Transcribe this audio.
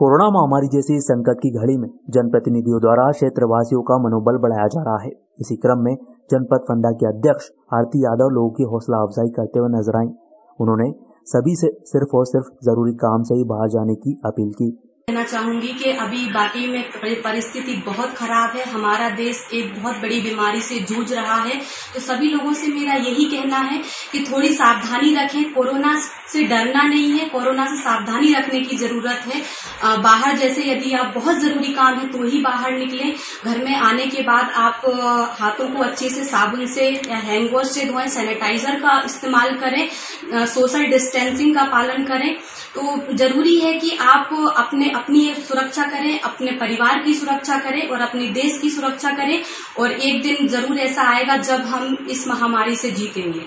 Corona महामारी जैसी संकट की घड़ी में जनप्रतिनिधियों द्वारा क्षेत्रवासियों का मनोबल बढ़ाया जा रहा है। इसी क्रम में जनपद फंडा के अध्यक्ष आरती यादव लोगों की हौसला अफजाई करते हुए नज़र आई। उन्होंने सभी से सिर्फ़ और सिर्फ़ ज़रूरी काम से ही बाहर जाने की अपील की। कहना चाहूँगी कि अभी बाकी में परिस्थिति बहुत खराब है। हमारा देश एक बहुत बड़ी बीमारी से जूझ रहा है। तो सभी लोगों से मेरा यही कहना है कि थोड़ी सावधानी रखें। कोरोना से डरना नहीं है। कोरोना से सावधानी रखने की ज़रूरत है। आ, बाहर जैसे यदि आप बहुत ज़रूरी काम है तो ही बाहर निकले। घर में आने के बाद आप हाथों को अच्छे से साबुन से या हैंड वॉश से धोएँ सैनिटाइजर का इस्तेमाल करें। सोशल डिस्टेंसिंग का पालन करें। तो ज़रूरी है कि आप अपने, अपनी सुरक्षा करें, अपने परिवार की सुरक्षा करें और अपने देश की सुरक्षा करें और एक दिन ज़रूर ऐसा आएगा जब हम इस महामारी से जीतेंगे।